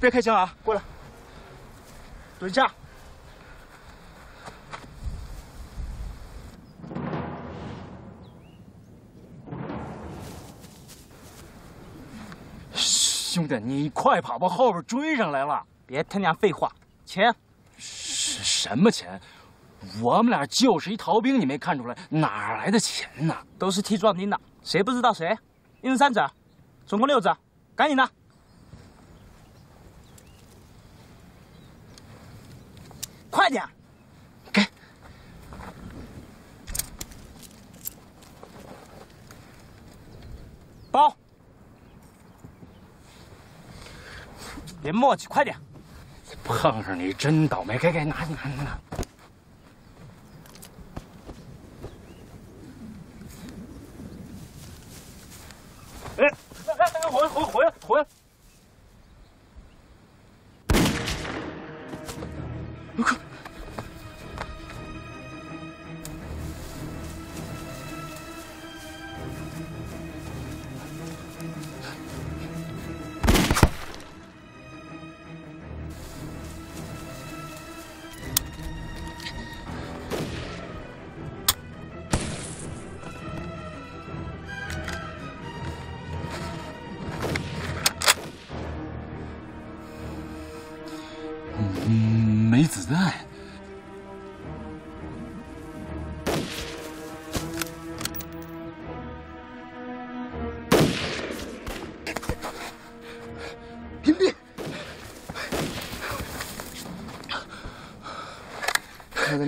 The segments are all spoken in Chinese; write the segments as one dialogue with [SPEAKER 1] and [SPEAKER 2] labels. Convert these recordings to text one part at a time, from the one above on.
[SPEAKER 1] 别开枪啊！过来，蹲下。兄弟，你快跑吧，后边追上来了！
[SPEAKER 2] 别他娘废话，钱。
[SPEAKER 1] 什什么钱？我们俩就是一逃兵，你没看出来？哪来的钱呢？
[SPEAKER 2] 都是替壮丁的，谁不知道谁？一人三折，总共六折，赶紧的。快点，
[SPEAKER 1] 给。
[SPEAKER 2] 包。别磨叽，快点！
[SPEAKER 1] 碰上你真倒霉，给给拿拿拿。哎，来来，回回回回！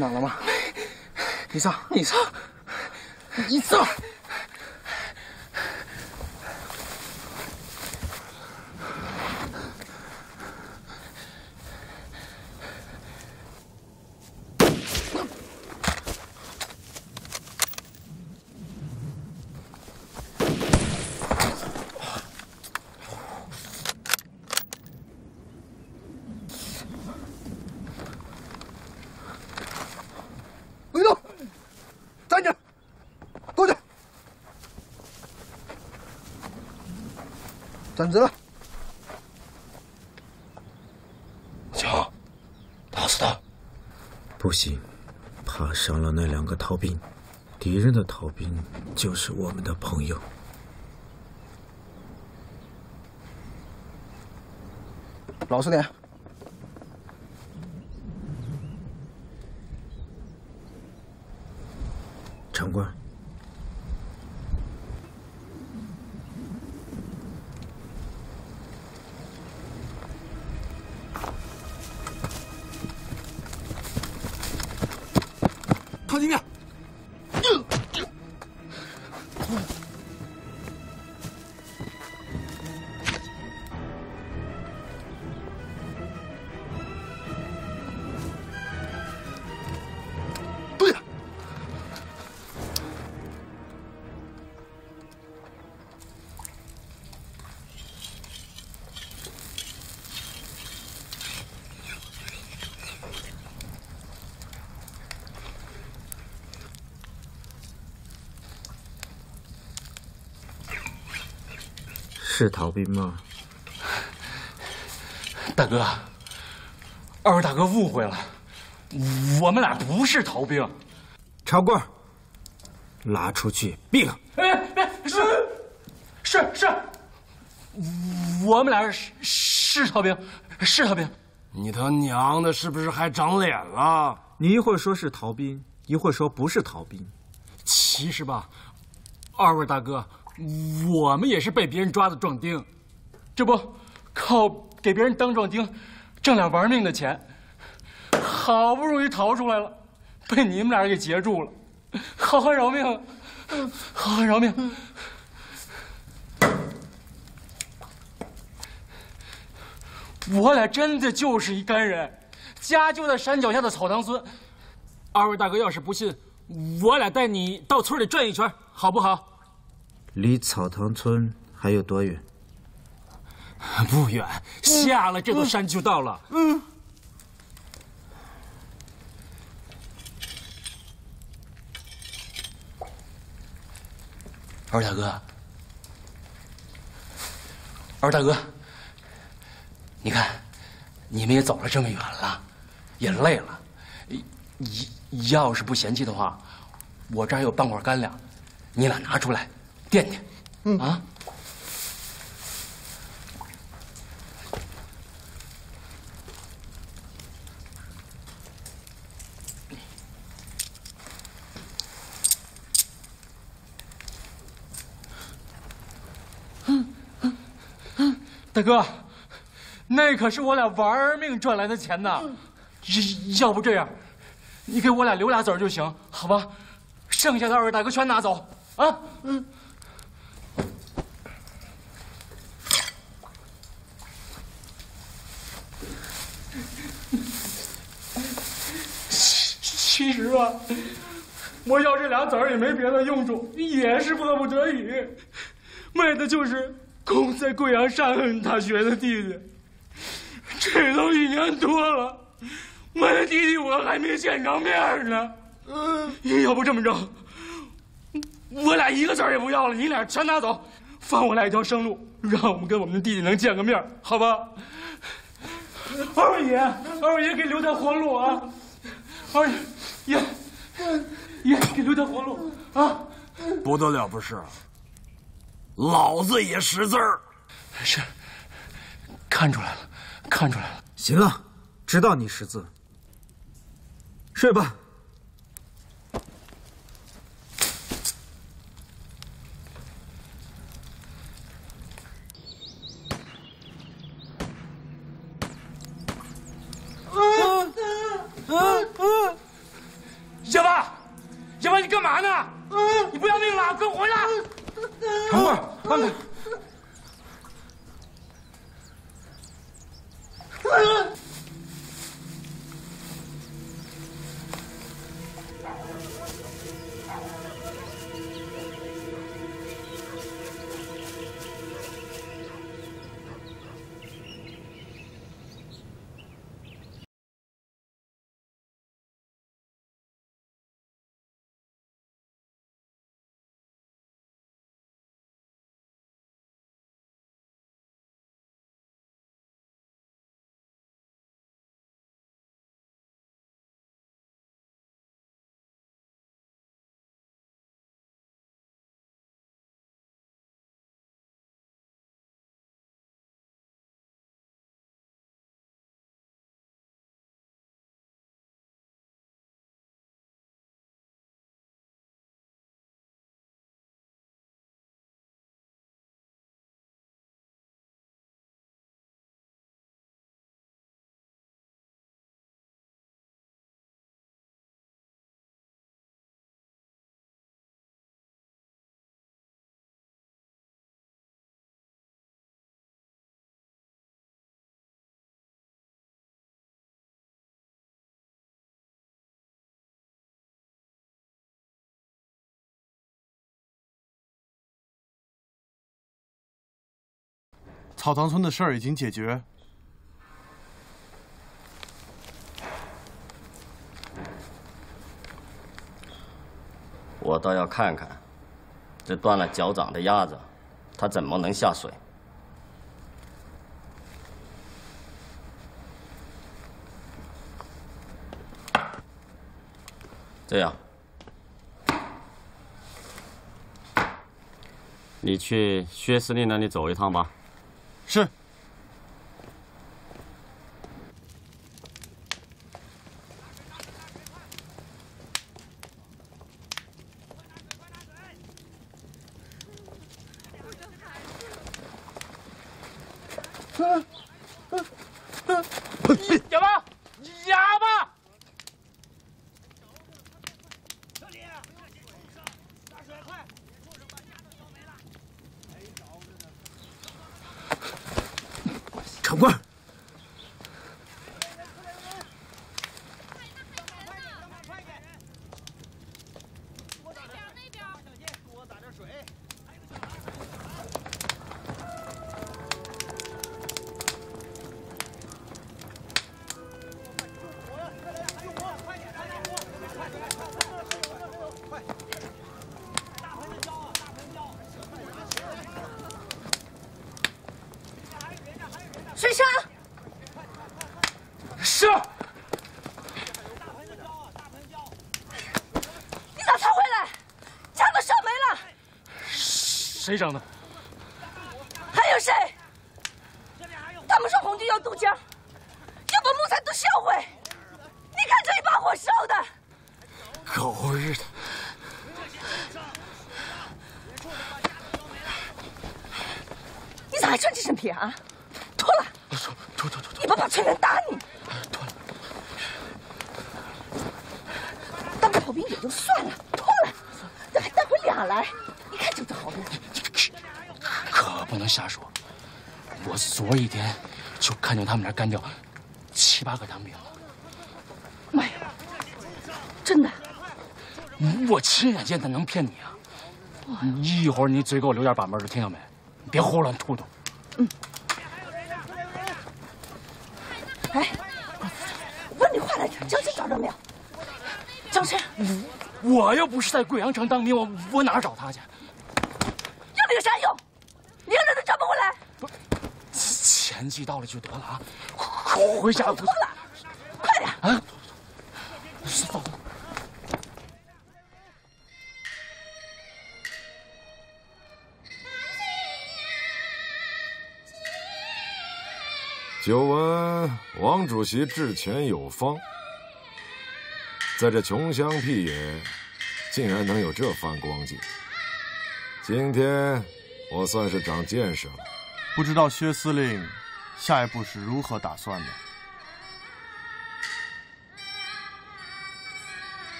[SPEAKER 3] 哪了吗？你上，
[SPEAKER 1] 你上，
[SPEAKER 3] 你上。别动，站着，过去，站直了。
[SPEAKER 1] 瞧，打死他！
[SPEAKER 4] 不行，怕伤了那两个逃兵。敌人的逃兵就是我们的朋友。
[SPEAKER 3] 老实点。
[SPEAKER 4] 是逃兵吗？
[SPEAKER 1] 大哥，二位大哥误会了，我们俩不是逃兵。
[SPEAKER 4] 长贵，拉出去毙了！
[SPEAKER 1] 哎，别是是是，我们俩是是逃兵，是逃兵。
[SPEAKER 5] 你他娘的，是不是还长脸了？
[SPEAKER 4] 你一会儿说是逃兵，一会儿说不是逃兵。
[SPEAKER 1] 其实吧，二位大哥，我们也是被别人抓的壮丁，这不靠给别人当壮丁挣俩玩命的钱，好不容易逃出来了，被你们俩给截住了，好汉饶命，好汉饶命。我俩真的就是一干人，家就在山脚下的草堂村。二位大哥要是不信，我俩带你到村里转一圈，好不好？
[SPEAKER 4] 离草堂村还有多远？
[SPEAKER 1] 不远，下了这座山就到了。
[SPEAKER 3] 嗯。
[SPEAKER 1] 二位大哥，二位大哥，
[SPEAKER 6] 你看，你们也走了这么远了，也累了，要是不嫌弃的话，我这儿还有半罐干粮，你俩拿出来垫垫。嗯啊。大哥，那可是我俩玩命赚来的钱呐！要不这样，你给我俩留俩子儿就行，好吧？剩下的二位大哥全拿走啊！嗯。吧，我要这俩子儿也没别的用处，也是迫不得已，为的就是。供在贵阳上恩大学的弟弟，这都一年多了，我的弟弟我还没见着面呢。嗯，要不这么着，我俩一个子儿也不要了，你俩全拿走，放我俩一条生路，让我们跟我们的弟弟能见个面，好吧？二位爷，二位爷给留条活路啊！二爷，爷给留条活路啊！
[SPEAKER 1] 不得了，不是？老子也识字儿，
[SPEAKER 6] 是看出来了，看出来了。
[SPEAKER 4] 行了，知道你识字，睡吧。
[SPEAKER 6] 小八，小八，你干嘛呢？你不要命了？跟我回来！长官，慢点。
[SPEAKER 7] 草堂村的事儿已经解决，
[SPEAKER 8] 我倒要看看，这断了脚掌的鸭子，它怎么能下水？这样，你去薛司令那里走一趟吧。
[SPEAKER 7] 是。
[SPEAKER 9] 水生。
[SPEAKER 6] 谁整的？
[SPEAKER 9] 还有谁？他们说红军要渡江，要把木材都销毁。你看这一把火烧的！
[SPEAKER 6] 狗日的！
[SPEAKER 9] 你咋还穿这身皮啊？脱了！
[SPEAKER 6] 脱脱脱脱！
[SPEAKER 9] 你爸爸催人打你。
[SPEAKER 6] 脱了。
[SPEAKER 9] 当个逃兵也就算了，脱了，咋还带回俩来？一看就是好人。
[SPEAKER 6] 可不能瞎说。我昨一天就看见他们那干掉七八个当兵了。
[SPEAKER 9] 妈呀！真的？
[SPEAKER 6] 我亲眼见，他能骗你啊？一会儿你嘴给我留点把门的，听到没？别胡乱吐吐。
[SPEAKER 9] 嗯。哎，问你话来着，江青找着没有？江青，
[SPEAKER 6] 我又不是在贵阳城当兵，我我哪找他去？
[SPEAKER 9] 要你有啥用？连人都找不回来。
[SPEAKER 6] 不，钱寄到了就得了啊！快快
[SPEAKER 9] 回家。快点！
[SPEAKER 6] 啊！走。
[SPEAKER 10] 久闻王主席治权有方，在这穷乡僻野，竟然能有这番光景。今天我算是长见识了。
[SPEAKER 7] 不知道薛司令下一步是如何打算的？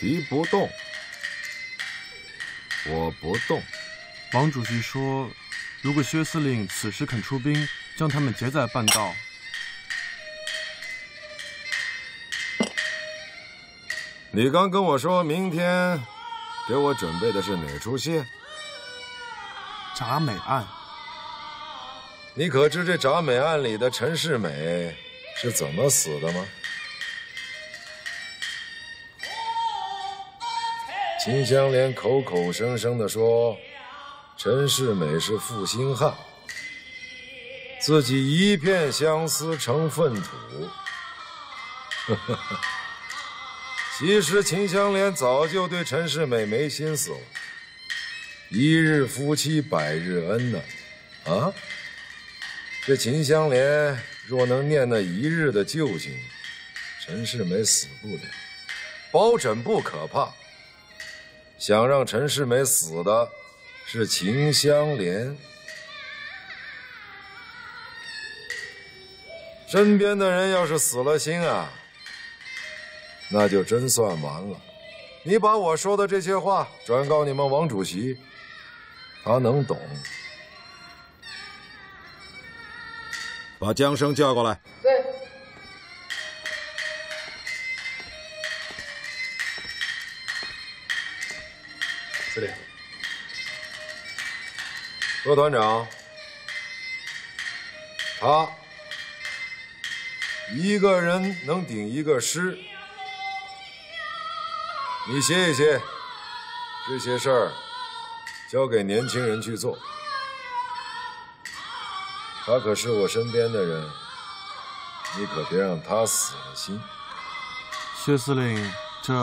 [SPEAKER 10] 敌不动，我不动。
[SPEAKER 7] 王主席说。如果薛司令此时肯出兵，将他们截在半道，
[SPEAKER 10] 你刚跟我说明天给我准备的是哪出戏？
[SPEAKER 7] 铡美案。
[SPEAKER 10] 你可知这铡美案里的陈世美是怎么死的吗？秦香莲口口声声的说。陈世美是负心汉，自己一片相思成粪土。其实秦香莲早就对陈世美没心思了。一日夫妻百日恩呢，啊？这秦香莲若能念那一日的旧情，陈世美死不了，包拯不可怕。想让陈世美死的。是秦香莲，身边的人要是死了心啊，那就真算完了。你把我说的这些话转告你们王主席，他能懂。
[SPEAKER 11] 把江生叫过来。
[SPEAKER 10] 司令。骆团长，他一个人能顶一个师，你歇一歇，这些事儿交给年轻人去做。他可是我身边的人，你可别让他死了心。
[SPEAKER 7] 薛司令，这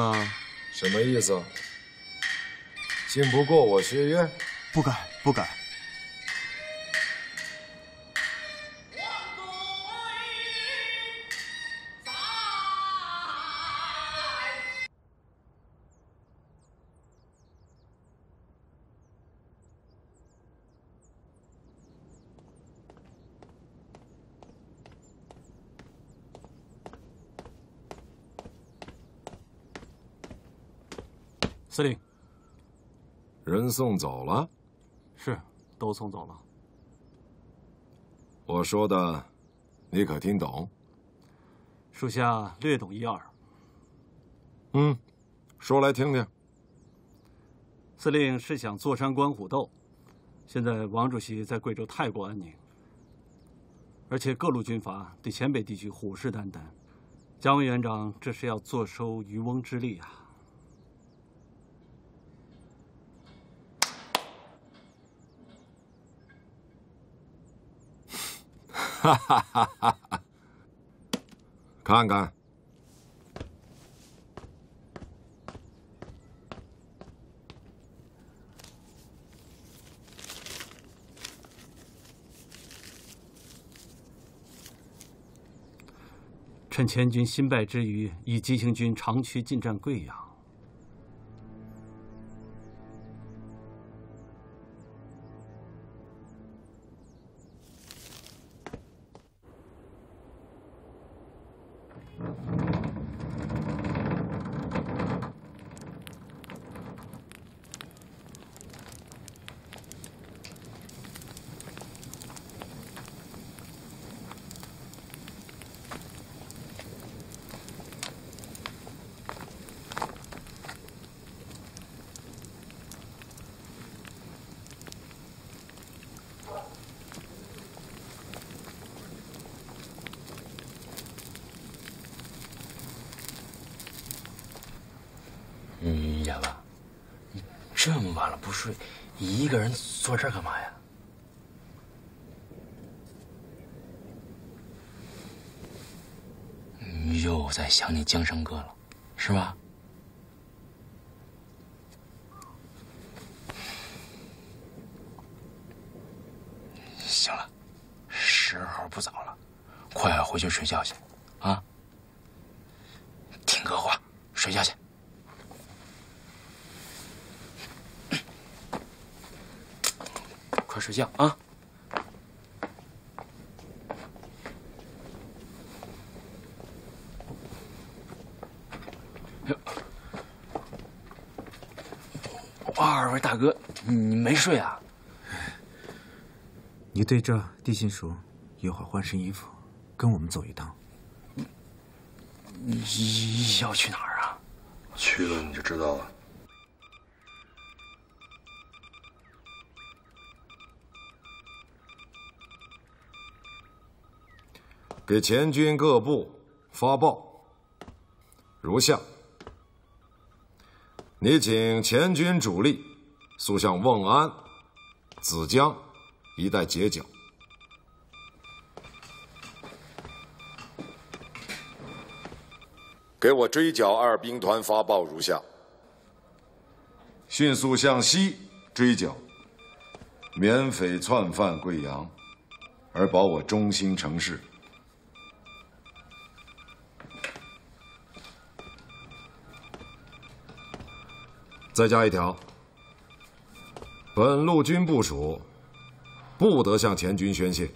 [SPEAKER 10] 什么意思？信不过我薛岳？
[SPEAKER 7] 不敢，不敢。
[SPEAKER 10] 送走了，
[SPEAKER 6] 是都送走了。
[SPEAKER 10] 我说的，你可听懂？
[SPEAKER 6] 属下略懂一二。
[SPEAKER 10] 嗯，说来听听。
[SPEAKER 6] 司令是想坐山观虎斗。现在王主席在贵州太过安宁，而且各路军阀对黔北地区虎视眈眈，蒋委员长这是要坐收渔翁之利啊！
[SPEAKER 10] 哈哈哈哈哈看看。
[SPEAKER 6] 趁千军新败之余以急行军长驱进占贵阳。
[SPEAKER 1] 坐这儿干嘛呀？你又在想你江生哥了，是吧？行了，时候不早了，快回去睡觉去，啊！听哥话，睡觉去。快睡觉啊！二位大哥，你没睡啊？
[SPEAKER 4] 你对这地心说，一会儿换身衣服，跟我们走一趟。
[SPEAKER 1] 你要去哪儿啊？
[SPEAKER 10] 去了你就知道了。给前军各部发报如下：你请前军主力速向瓮安、子江一带截剿。给我追剿二兵团发报如下：迅速向西追剿，免匪窜犯贵阳，而保我中心城市。再加一条：本陆军部署不得向前军宣泄。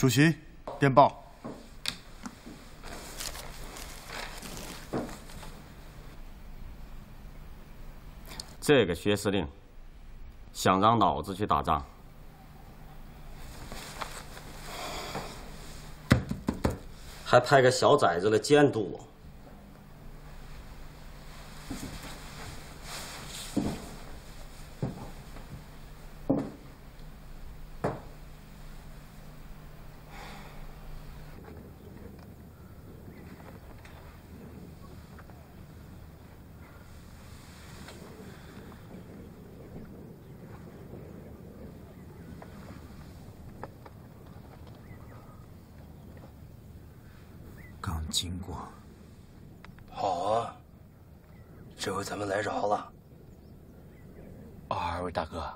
[SPEAKER 7] 主席，电报。
[SPEAKER 8] 这个薛司令想让老子去打仗，还派个小崽子来监督我。
[SPEAKER 4] 刚经过，
[SPEAKER 1] 好啊，这回咱们来着了。二位大哥，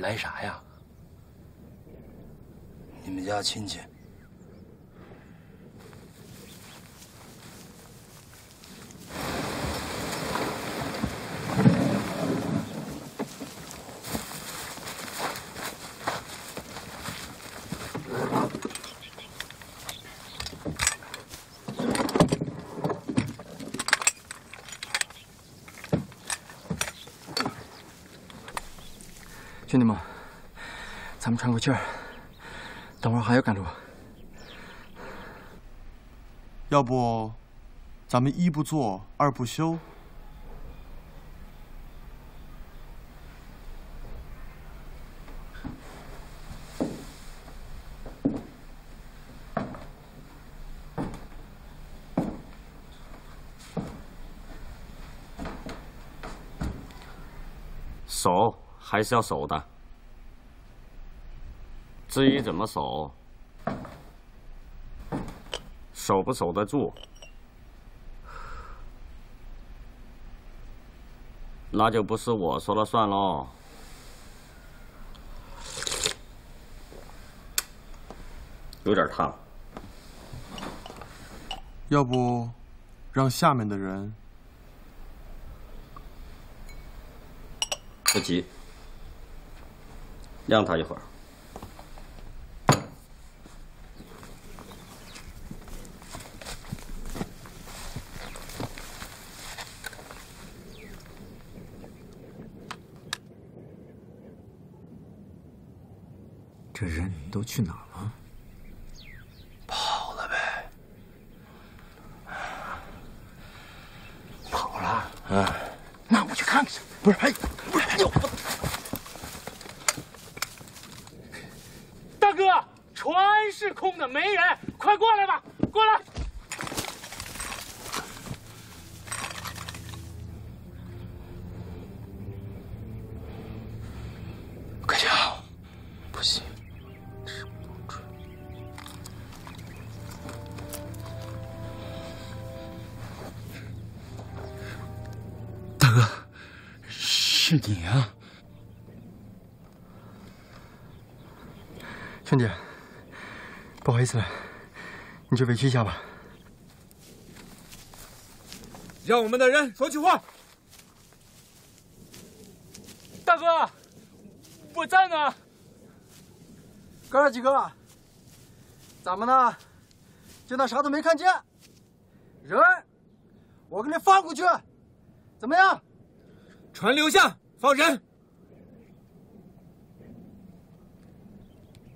[SPEAKER 1] 来啥呀？你们家亲戚。
[SPEAKER 6] 兄弟们，喘口气儿，
[SPEAKER 3] 等会儿还要赶路。
[SPEAKER 7] 要不，咱们一不做二不休。
[SPEAKER 8] 守还是要守的，至于怎么守，守不守得住，那就不是我说了算喽。有点烫，
[SPEAKER 7] 要不，让下面的人
[SPEAKER 8] 不急，晾他一会儿。
[SPEAKER 4] 这人都去哪了？
[SPEAKER 6] 你
[SPEAKER 3] 就委屈一下吧。
[SPEAKER 11] 让我们的人说句话。
[SPEAKER 6] 大哥，我在呢。
[SPEAKER 3] 哥儿几个，咱们呢，就当啥都没看见。人，我给你放过去，怎么样？
[SPEAKER 11] 船留下，放人。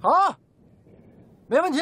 [SPEAKER 3] 好，没问题。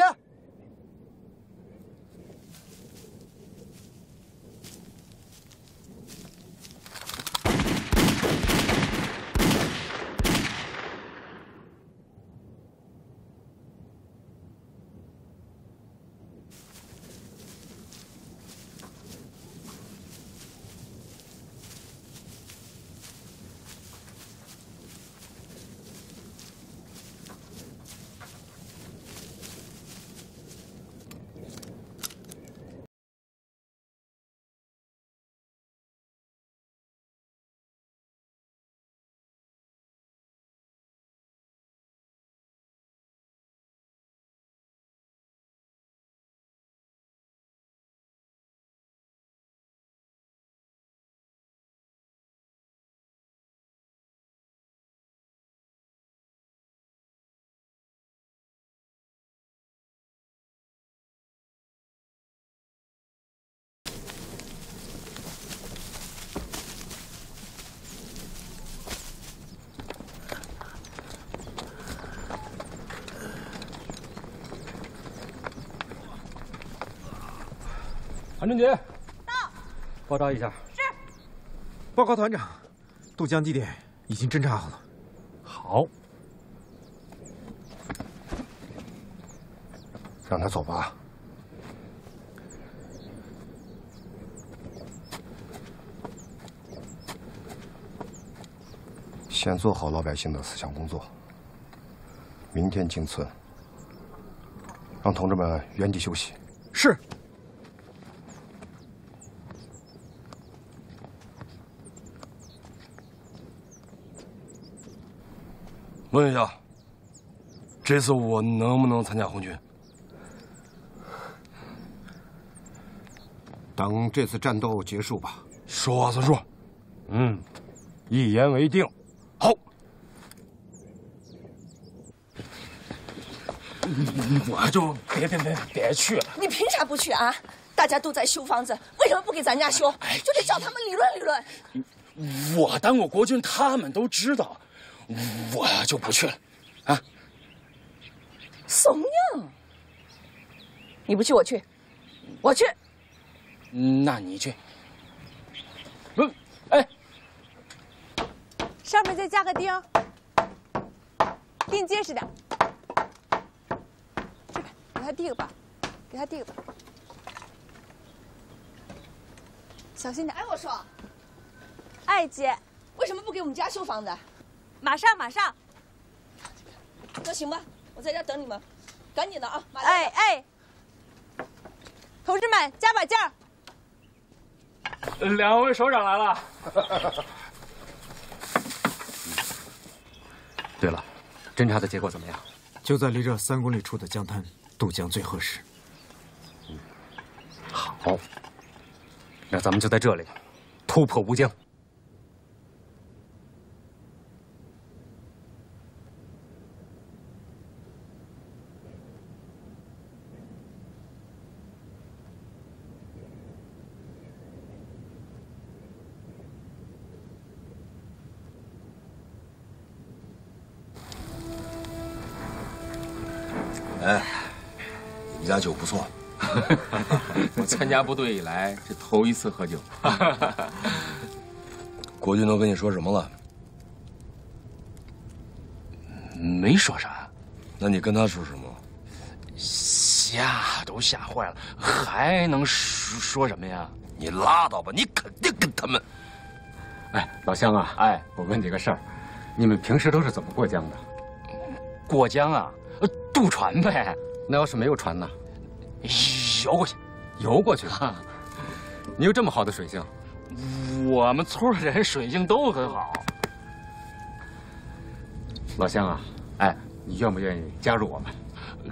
[SPEAKER 6] 韩正杰，
[SPEAKER 9] 到。
[SPEAKER 6] 报告一下。
[SPEAKER 9] 是。
[SPEAKER 4] 报告团长，渡江地点已经侦查好了。
[SPEAKER 6] 好。
[SPEAKER 3] 让他走吧。先做好老百姓的思想工作。明天进村，让同志们原地休息。
[SPEAKER 4] 是。
[SPEAKER 5] 问一下，这次我能不能参加红军？
[SPEAKER 3] 等这次战斗结束吧。
[SPEAKER 5] 说话算数。嗯，一言为定。好。
[SPEAKER 1] 我就别别别别去了。
[SPEAKER 9] 你凭啥不去啊？大家都在修房子，为什么不给咱家修？就得找他们理论理论。
[SPEAKER 1] 我当过国军，他们都知道。我就不去了，啊！
[SPEAKER 9] 怂样，你不去我去，我去。
[SPEAKER 1] 那你去。不，哎，
[SPEAKER 12] 上面再加个钉，钉结实点。这个给他递个吧，给他递个吧，小心点。
[SPEAKER 9] 哎，我说，
[SPEAKER 12] 哎姐，
[SPEAKER 9] 为什么不给我们家修房子？
[SPEAKER 12] 马上马上。
[SPEAKER 9] 那行吧，我在家等你们，赶紧的啊！
[SPEAKER 12] 哎哎，同志们加把劲儿！
[SPEAKER 6] 两位首长来了。
[SPEAKER 13] 对了，侦查的结果怎么样？
[SPEAKER 4] 就在离这三公里处的江滩渡江最合适。
[SPEAKER 13] 好，那咱们就在这里突破吴江。
[SPEAKER 10] 你家酒不错。
[SPEAKER 1] 我参加部队以来，这头一次喝酒。
[SPEAKER 5] 国军都跟你说什么了？
[SPEAKER 1] 没说啥。
[SPEAKER 5] 那你跟他说什么？
[SPEAKER 1] 吓都吓坏了，还能说说什么呀？
[SPEAKER 5] 你拉倒吧，你肯定跟他们。
[SPEAKER 13] 哎，老乡啊，哎，我问你个事儿，你们平时都是怎么过江的？
[SPEAKER 1] 过江啊，渡船呗。
[SPEAKER 13] 那要是没有船呢？
[SPEAKER 1] 游过去，
[SPEAKER 13] 游过去。你有这么好的水性？
[SPEAKER 1] 我们村的人水性都很好。
[SPEAKER 13] 老乡啊，哎，你愿不愿意加入我们？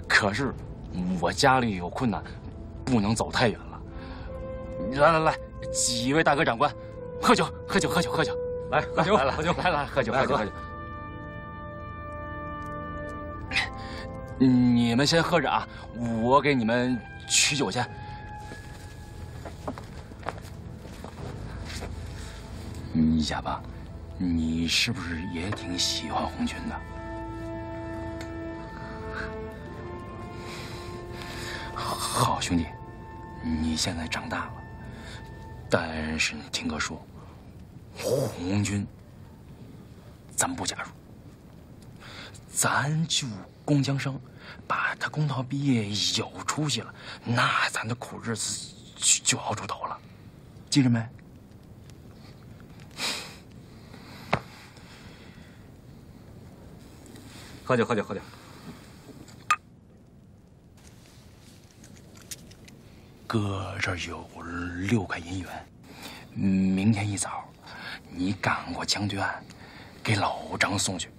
[SPEAKER 1] 可是我家里有困难，不能走太远了。来来来，几位大哥长官，喝酒喝酒喝酒喝酒，
[SPEAKER 13] 来喝酒
[SPEAKER 1] 来来
[SPEAKER 13] 喝酒
[SPEAKER 1] 来来喝酒
[SPEAKER 13] 来喝
[SPEAKER 1] 喝酒喝酒。你们先喝着啊，我给你们取酒去。你哑巴，你是不是也挺喜欢红军的？好兄弟，你现在长大了，但是你听哥说，红军咱不加入，咱就攻江生，把他攻到毕业有出息了，那咱的苦日子就就熬出头了，记着没？
[SPEAKER 13] 喝酒喝酒喝酒。
[SPEAKER 1] 哥这儿有六块银元，明天一早，你赶过江对岸，给老张送去，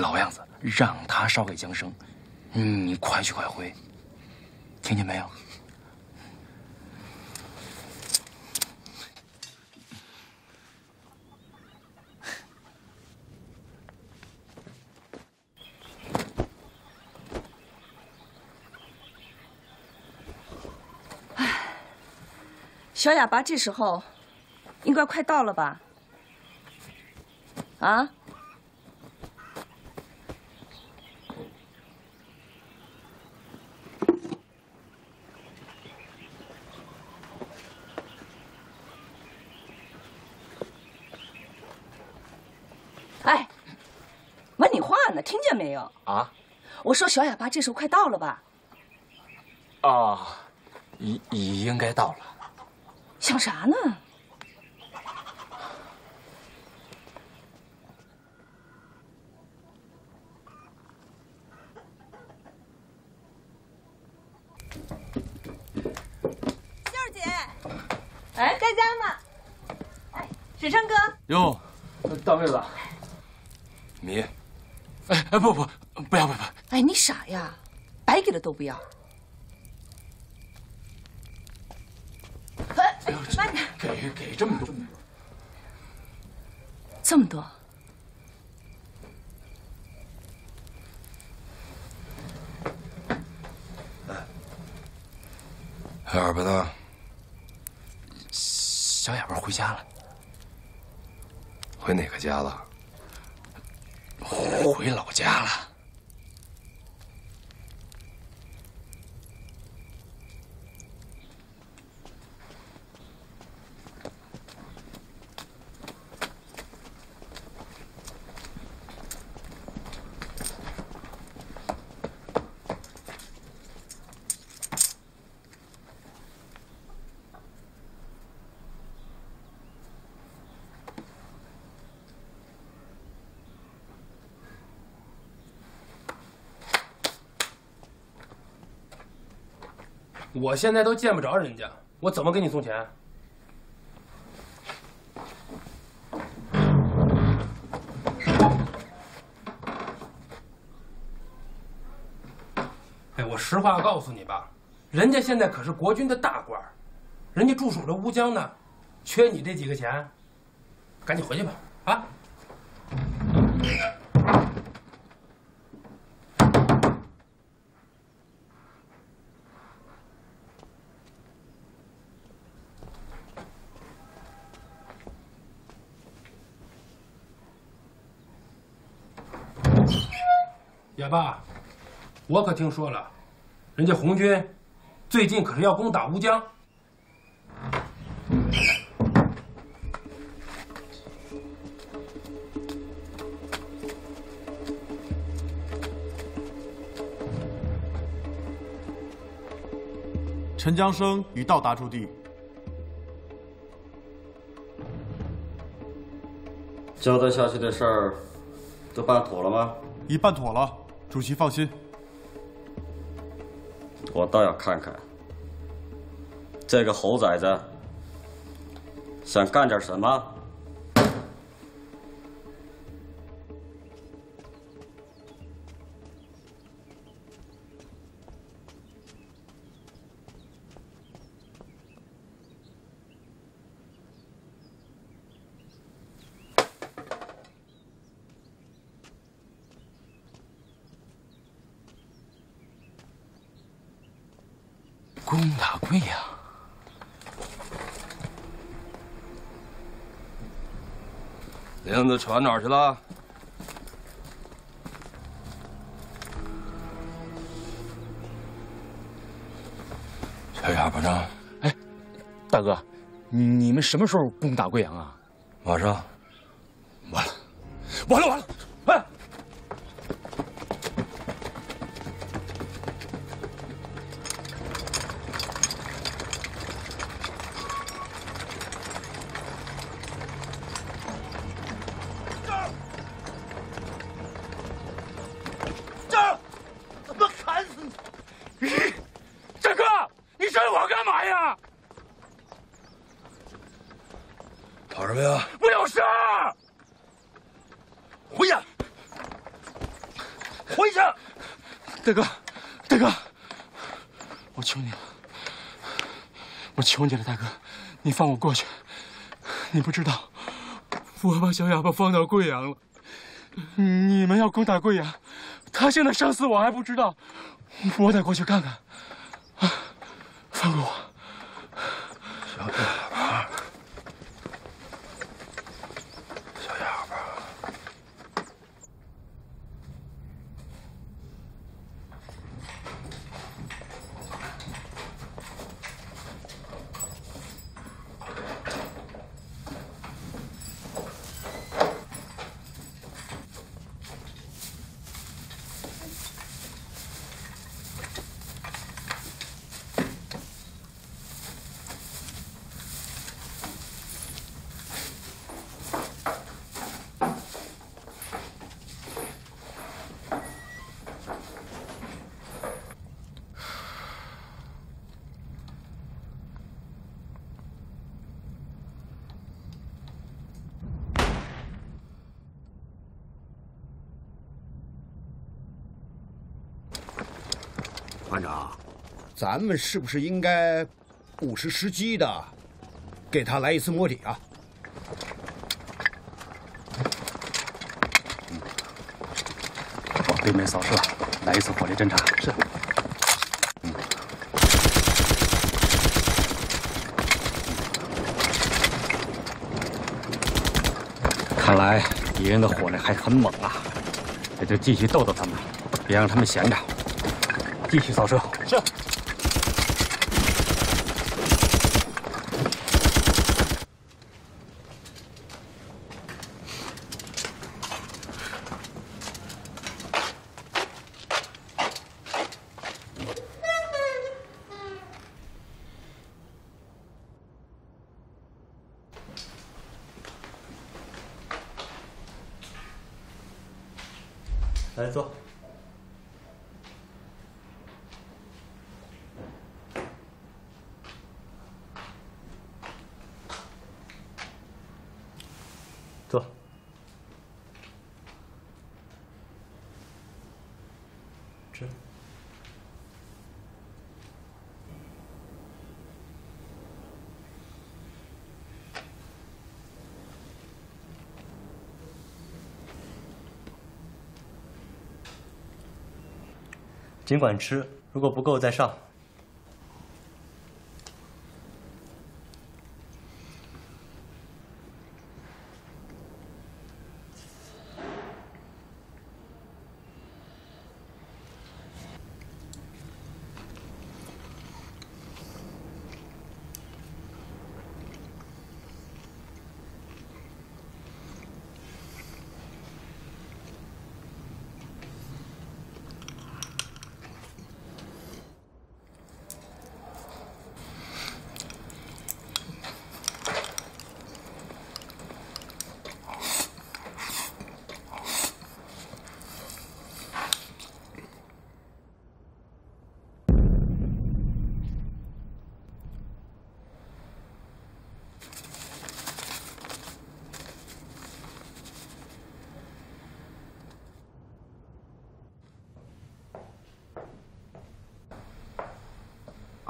[SPEAKER 1] 老样子让他捎给江生，你快去快回，听见没有？
[SPEAKER 9] 小哑巴这时候应该快到了吧？啊？呢，听见没有？
[SPEAKER 1] 啊？
[SPEAKER 9] 我说小哑巴这时候快到了吧？
[SPEAKER 1] 啊，应应该到了。
[SPEAKER 9] 想啥呢？
[SPEAKER 12] 秀儿姐，
[SPEAKER 9] 哎，
[SPEAKER 12] 在家呢？哎，水生哥，
[SPEAKER 6] 哟，大妹子。
[SPEAKER 5] 米，
[SPEAKER 1] 哎哎不不不要不要！
[SPEAKER 9] 哎，你傻呀，白给了都不要。哎，慢点，
[SPEAKER 1] 给给这么多，
[SPEAKER 9] 这么多。
[SPEAKER 5] 二伯呢？
[SPEAKER 1] 小哑巴回家了。
[SPEAKER 5] 回哪个家了？
[SPEAKER 1] 回老家了。
[SPEAKER 6] 我现在都见不着人家，我怎么给你送钱？哎，我实话告诉你吧，人家现在可是国军的大官，人家驻守着乌江呢，缺你这几个钱，赶紧回去吧，啊！哑巴，我可听说了，人家红军最近可是要攻打乌江。
[SPEAKER 7] 陈江生已到达驻地。
[SPEAKER 8] 交代下去的事儿都办妥了吗？
[SPEAKER 7] 已办妥了，主席放心。
[SPEAKER 8] 我倒要看看这个猴崽子想干点什么。
[SPEAKER 14] 攻打贵阳，
[SPEAKER 5] 铃子传哪儿去了？
[SPEAKER 14] 小哑巴呢？
[SPEAKER 1] 哎，大哥，你们什么时候攻打贵阳啊？
[SPEAKER 5] 马上。
[SPEAKER 14] 完了，完了，完了！
[SPEAKER 1] 放我过去。你不知道，我把小哑巴放到贵阳了。你们要攻打贵阳，他现在生死我还不知道，我得过去看看。
[SPEAKER 15] 咱们是不是应该不失时机的给他来一次摸底啊？
[SPEAKER 16] 往对面扫射，来一次火力侦察。是。看来敌人的火力还很猛啊，那就继续逗逗他们，别让他们闲着。继续扫射。
[SPEAKER 17] 是。
[SPEAKER 18] 来坐。
[SPEAKER 13] 坐。
[SPEAKER 19] 这。
[SPEAKER 20] 尽管吃，如果不够再上。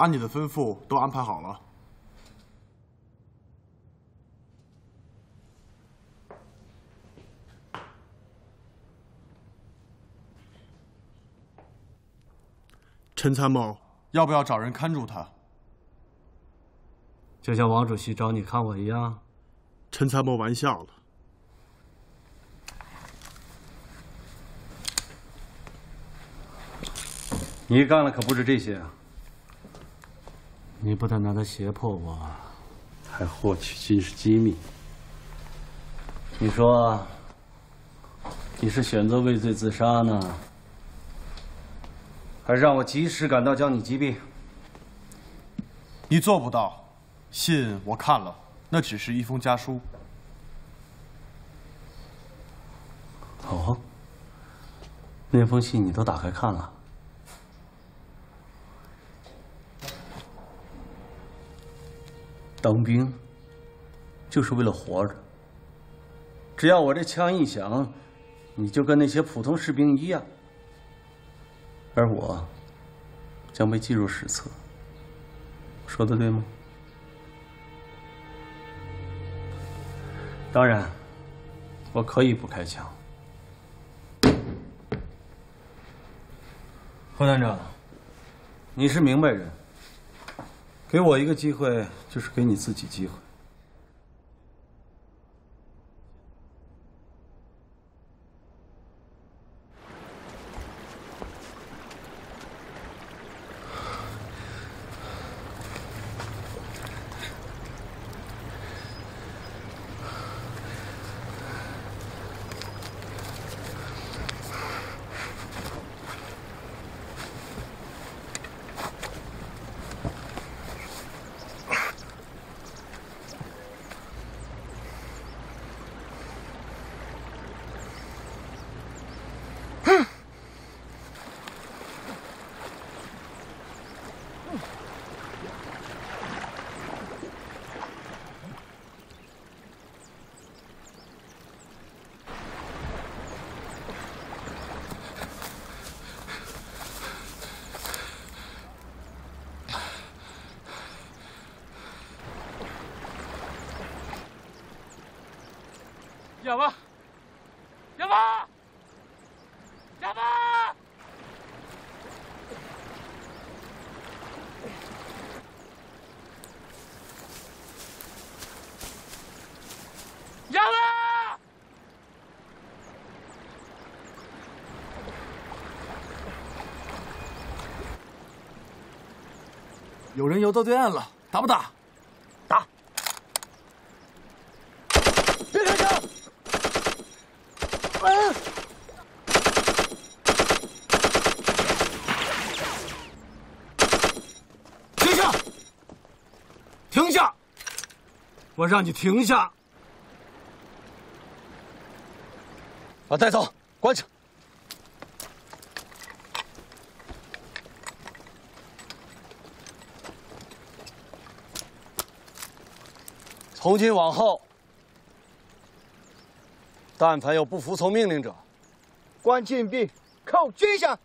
[SPEAKER 7] 按你的吩咐，都安排好了。陈参谋，要不要找人看住他？
[SPEAKER 13] 就像王主席找你看我一样。
[SPEAKER 7] 陈参谋，玩笑了。
[SPEAKER 13] 你干的可不止这些啊！你不但拿他胁迫我，还获取军事机密。你说，你是选择畏罪自杀呢，还是让我及时赶到将你击毙？
[SPEAKER 7] 你做不到。信我看了，那只是一封家书。
[SPEAKER 13] 哦，那封信你都打开看了？当兵就是为了活着。只要我这枪一响，你就跟那些普通士兵一样，而我将被记入史册。说的对吗？当然，我可以不开枪。何团长，你是明白人，给我一个机会，就是给你自己机会。
[SPEAKER 6] 哑巴，哑巴，哑巴！哑巴！
[SPEAKER 11] 有人游到对岸了，打不打？
[SPEAKER 21] 打！别开枪！嗯。
[SPEAKER 11] 停下！停下！我让你停下！把带走，关上。从今往后，
[SPEAKER 15] 但凡有不服从命令者，关禁闭，扣军饷。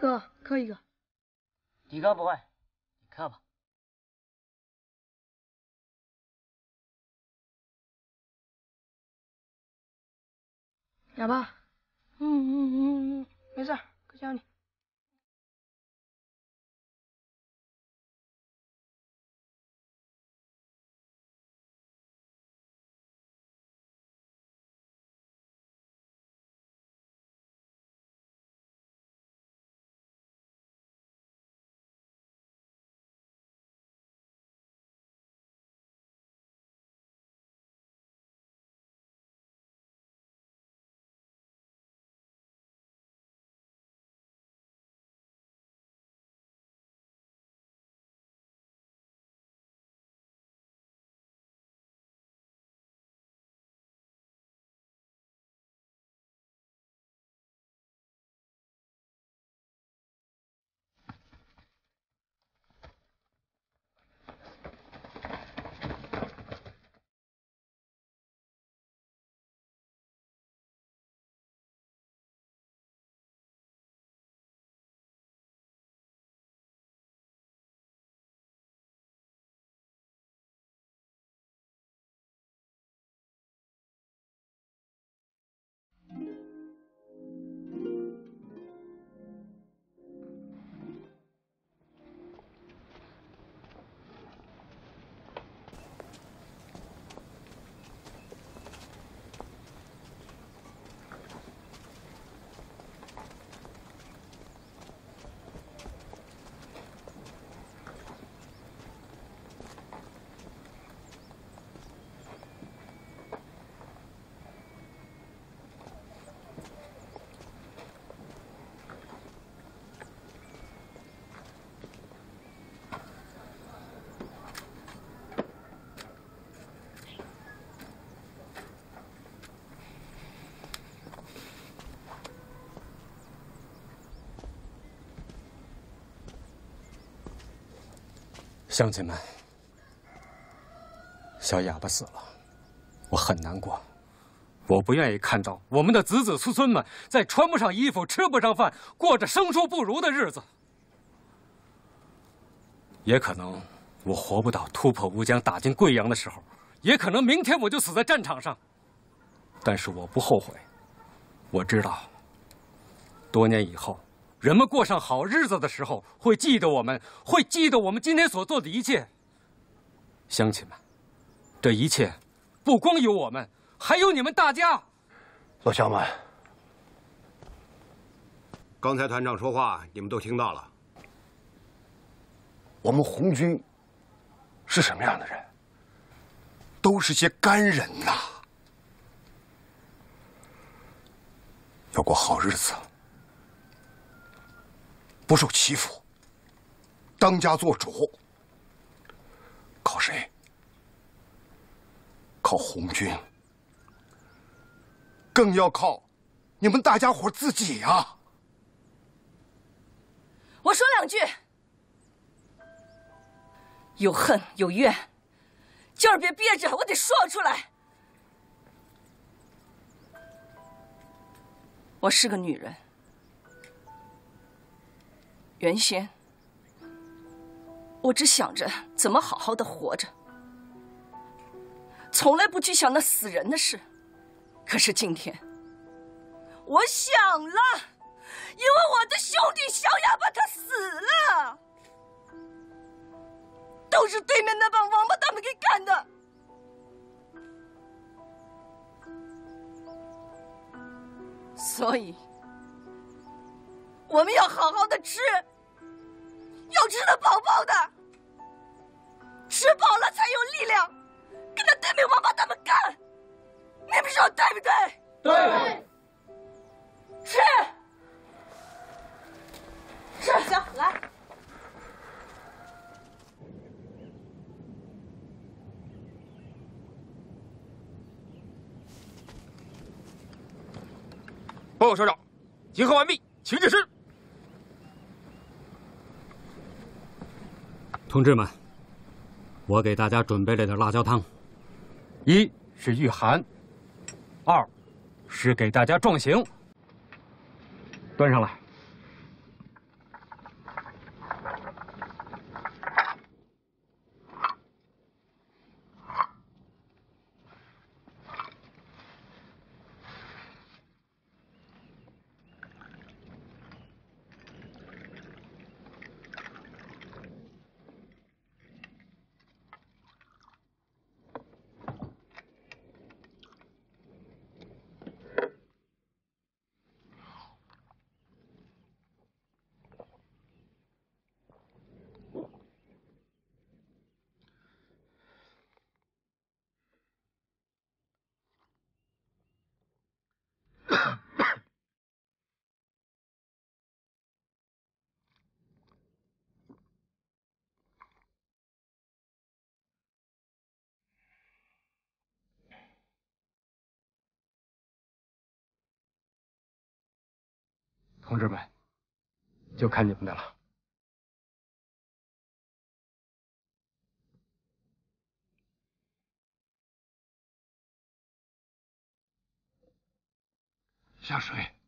[SPEAKER 22] 哥，磕一个。
[SPEAKER 23] 你哥不会，你磕吧。
[SPEAKER 22] 哑巴。嗯嗯嗯嗯，没事，哥教你。
[SPEAKER 16] 乡亲们，小哑巴死了，我很难过。我不愿意看到我们的子子孙孙们在穿不上衣服、吃不上饭、过着生疏不如的日子。也可能我活不到突破乌江、打进贵阳的时候，也可能明天我就死在战场上。但是我不后悔，我知道，多年以后。人们过上好日子的时候，会记得我们，会记得我们今天所做的一切。乡亲们，这一切不光有我们，还有你们大家。
[SPEAKER 15] 老乡们，刚才团长说话，你们都听到了。我们红军是什么样的人？都是些干人呐，要过好日子。不受欺负，当家做主，靠谁？靠红军，更要靠你们大家伙自己啊！
[SPEAKER 9] 我说两句，有恨有怨，今儿别憋着，我得说出来。我是个女人。原先我只想着怎么好好的活着，从来不去想那死人的事。可是今天，我想了，因为我的兄弟小哑巴他死了，都是对面那帮王八蛋们给干的。所以，我们要好好的吃，要吃的饱饱的，吃饱了才有力量跟那对面王八蛋们干。你们说对不对？
[SPEAKER 19] 对。
[SPEAKER 9] 是是，
[SPEAKER 12] 行，来。
[SPEAKER 1] 报告首长，集合完毕，请指示。
[SPEAKER 16] 同志们，我给大家准备了点辣椒汤，
[SPEAKER 6] 一是御寒，二是给大家壮行。端上来。同志们，就看你们的了。下水。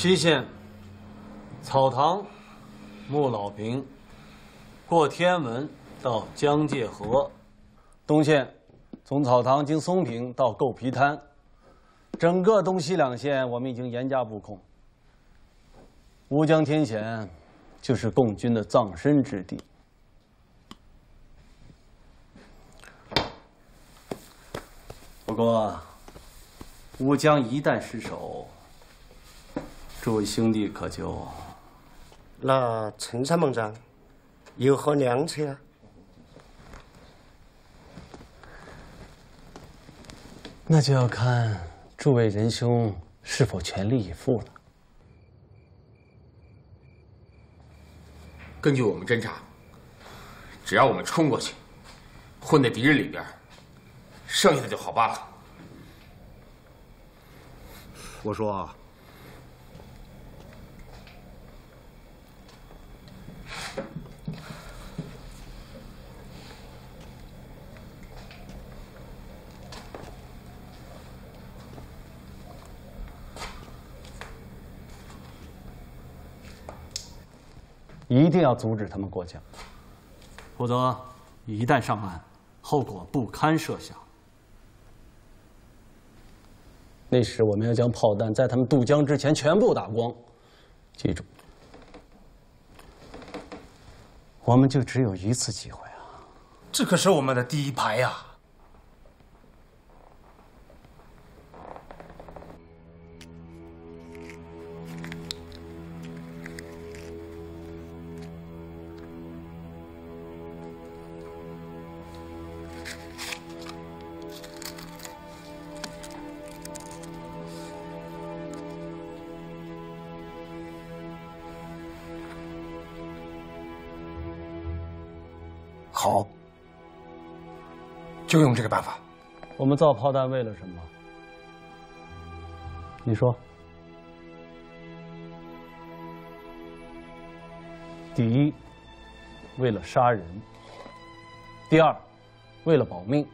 [SPEAKER 13] 西线草堂、木老坪，过天文到江界河；东线从草堂经松坪到构皮滩。整个东西两线，我们已经严加布控。乌江天险就是共军的葬身之地。不过，乌江一旦失守，诸位兄弟可就……
[SPEAKER 24] 那陈参谋长有何良策啊？
[SPEAKER 13] 那就要看诸位仁兄是否全力以赴了。
[SPEAKER 25] 根据我们侦查，只要我们冲过去，混在敌人里边，剩下的就好办了。
[SPEAKER 15] 我说，
[SPEAKER 13] 一定要阻止他们过江，否则一旦上岸，后果不堪设想。那时我们要将炮弹在他们渡江之前全部打光，记住，我们就只有一次机会啊！
[SPEAKER 11] 这可是我们的第一排呀！好，用这个办法。
[SPEAKER 13] 我们造炮弹为了什么？你说。第一，为了杀人；第二，为了保命。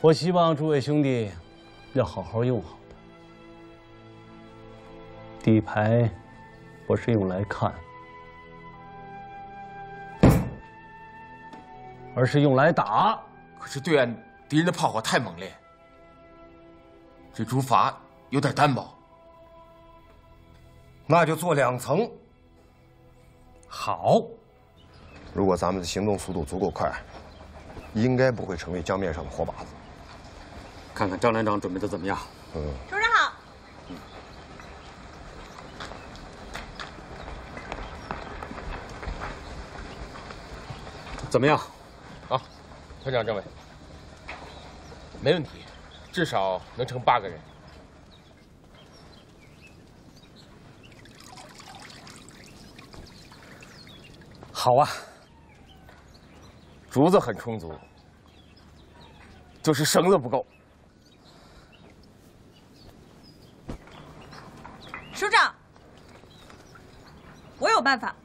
[SPEAKER 13] 我希望诸位兄弟要好好用好它。底牌不是用来看。而是用来打。
[SPEAKER 25] 可是对岸敌人的炮火太猛烈，这竹筏有点单薄。
[SPEAKER 11] 那就做两层。
[SPEAKER 10] 好。如果咱们的行动速度足够快，应该不会成为江面上的活靶子。
[SPEAKER 16] 看看张连长准备的怎么样？
[SPEAKER 10] 嗯。
[SPEAKER 12] 首长好。
[SPEAKER 16] 怎么样？
[SPEAKER 25] 啊，团长、政委，没问题，至少能撑八个人。
[SPEAKER 11] 好啊，
[SPEAKER 25] 竹子很充足，就是绳子不够。
[SPEAKER 12] 首长，我有办法。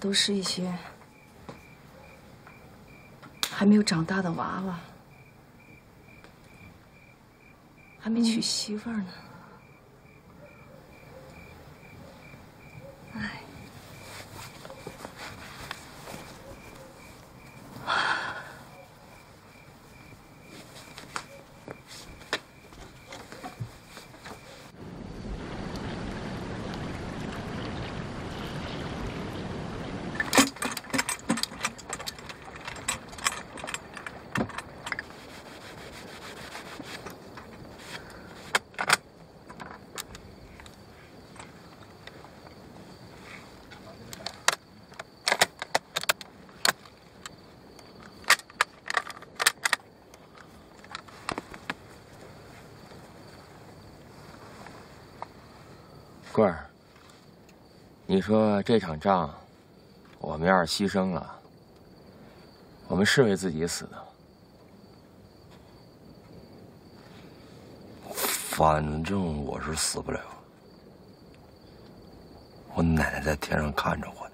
[SPEAKER 12] 都是一些还没有长大的娃娃，还没娶媳妇儿呢。
[SPEAKER 25] 棍儿，你说这场仗我们要是牺牲了，我们是为自己死的。
[SPEAKER 5] 反正我是死不了。我奶奶在天上看着我。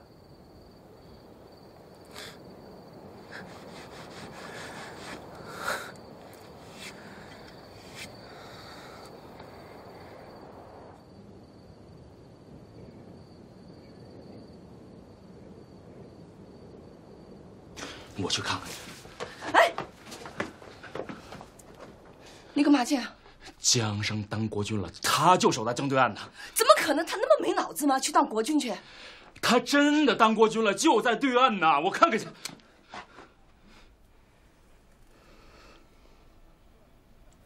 [SPEAKER 1] 我去看看去。
[SPEAKER 9] 哎你干嘛去啊？
[SPEAKER 1] 江生当国军了，他就守在江对岸呢。
[SPEAKER 9] 怎么可能？他那么没脑子吗？去当国军去？
[SPEAKER 1] 他真的当国军了，就在对岸呢。我看看去。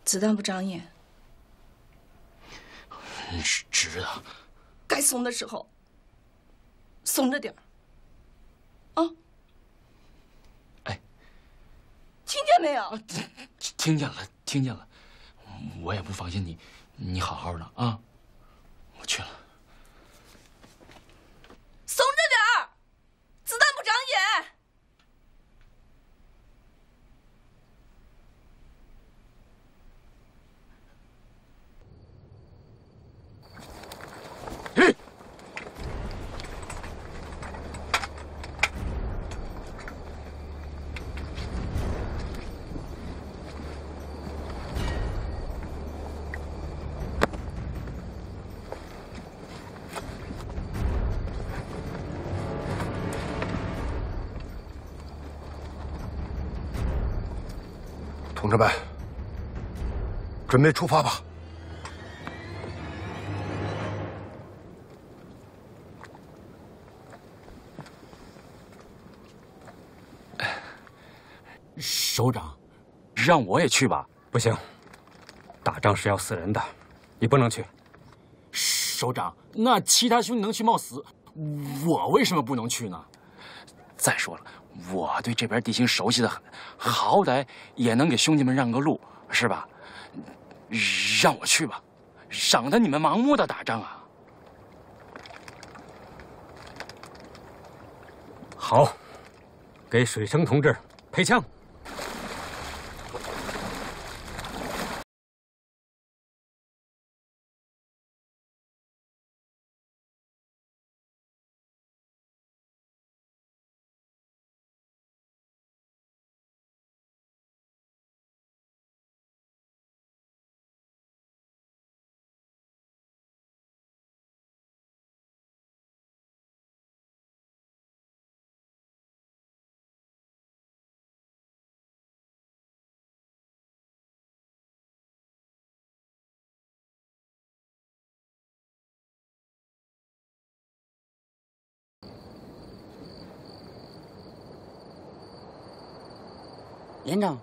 [SPEAKER 9] 子弹不长眼，
[SPEAKER 1] 是直的。
[SPEAKER 9] 该松的时候松着点儿。啊？
[SPEAKER 1] 哎，
[SPEAKER 9] 听没有？
[SPEAKER 1] 听见了，听见了。我也不放心你，你好好的啊。我去了。
[SPEAKER 9] 松着点儿，子弹不长眼。
[SPEAKER 10] 同志们，准备出发吧！
[SPEAKER 1] 首长，让我也去吧。
[SPEAKER 16] 不行，打仗是要死人的，你不能去。
[SPEAKER 6] 首长，那其他兄弟能去冒死，我为什么不能去呢？
[SPEAKER 1] 再说了，我对这边地形熟悉的很，好歹也能给兄弟们让个路，是吧？让我去吧，省得你们盲目的打仗啊！
[SPEAKER 16] 好，给水生同志配枪。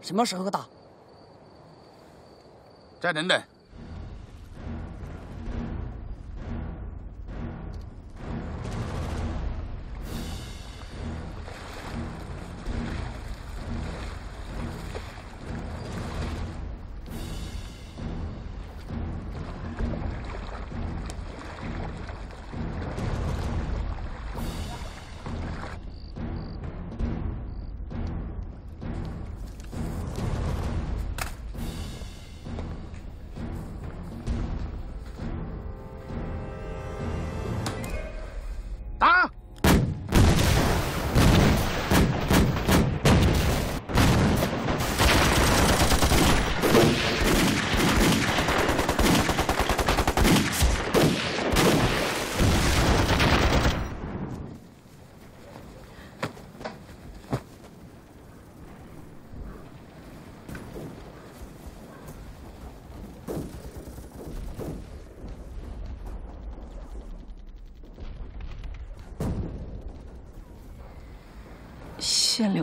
[SPEAKER 26] 什么时候打？
[SPEAKER 27] 再等等。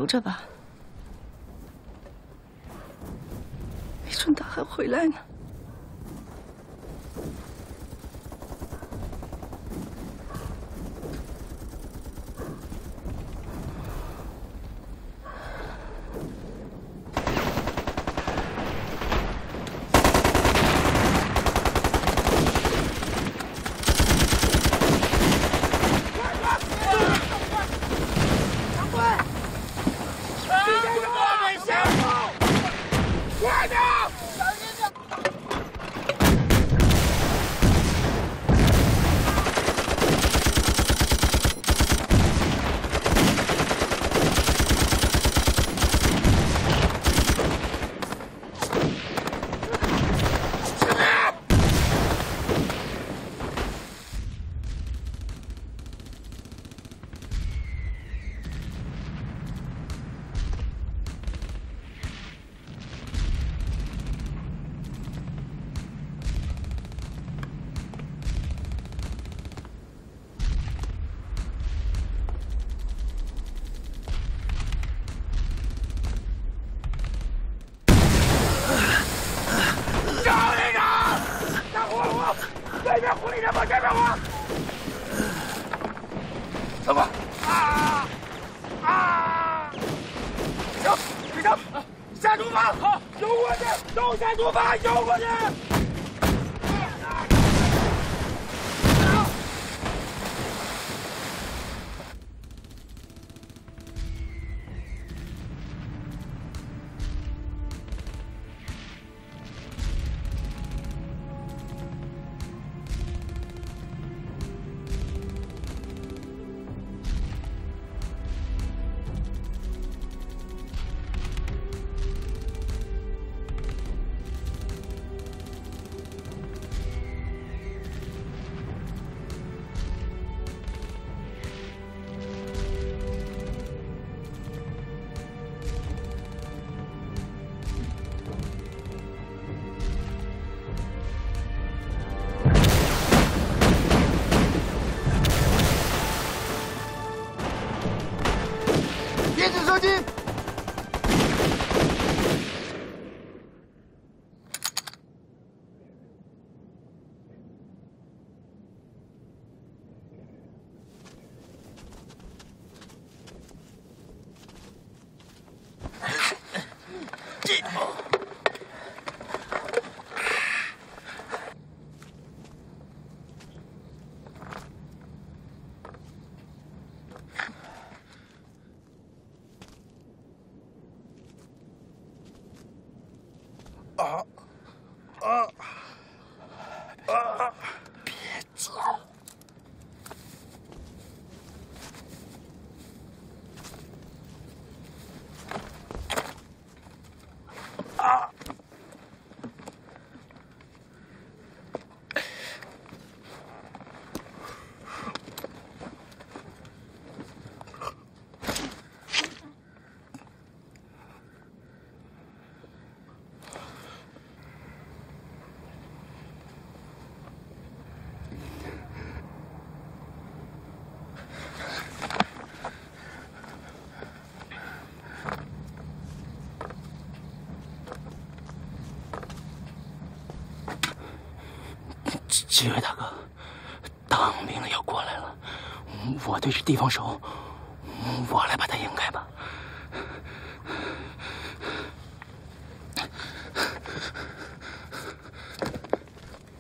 [SPEAKER 9] 留着吧，没准他还回来呢。
[SPEAKER 1] 几位大哥，当兵的要过来了，我对这地方熟，我来把他引开吧。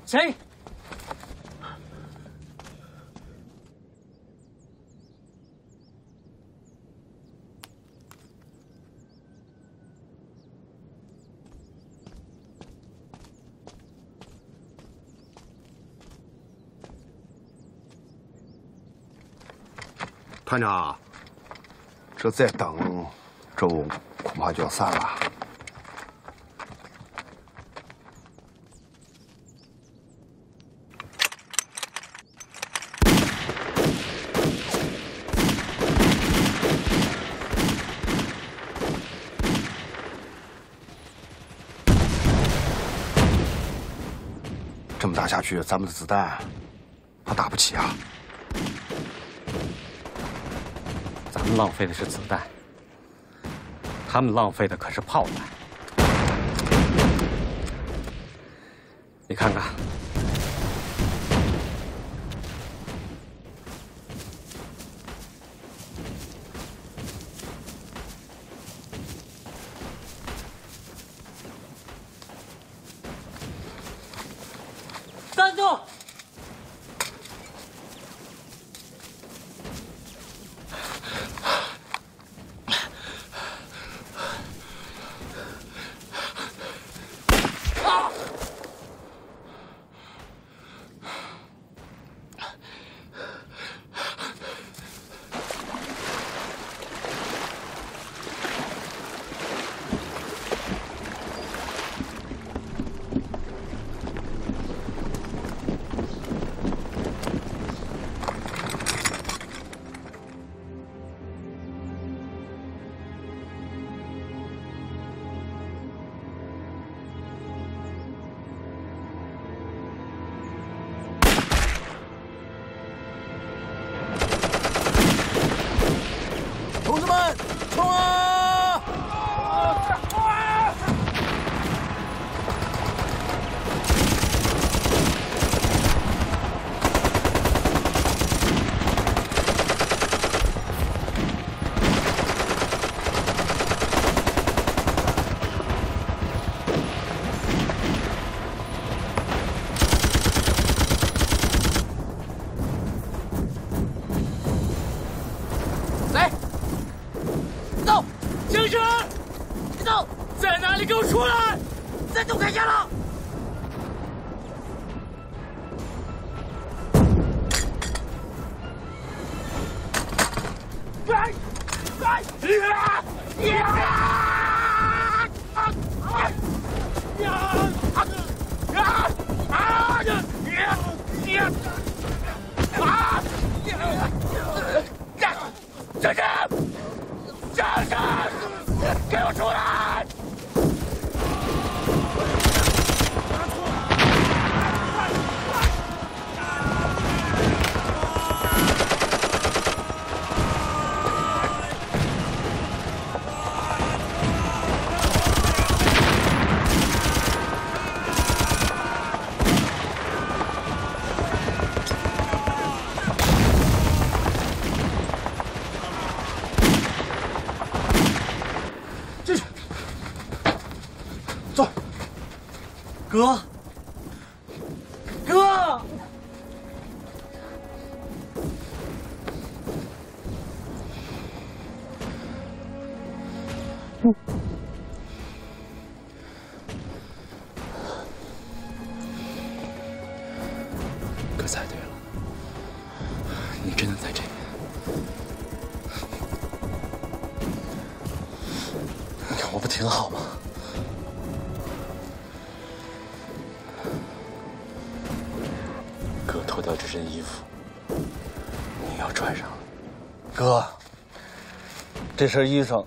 [SPEAKER 1] 谁？
[SPEAKER 15] 团长，这再等，周恐怕就要散了。这么打下去，咱们的子弹怕打不起啊！
[SPEAKER 16] 浪费的是子弹，他们浪费的可是炮弹。你看看，
[SPEAKER 13] 哥，
[SPEAKER 1] 这身衣
[SPEAKER 13] 裳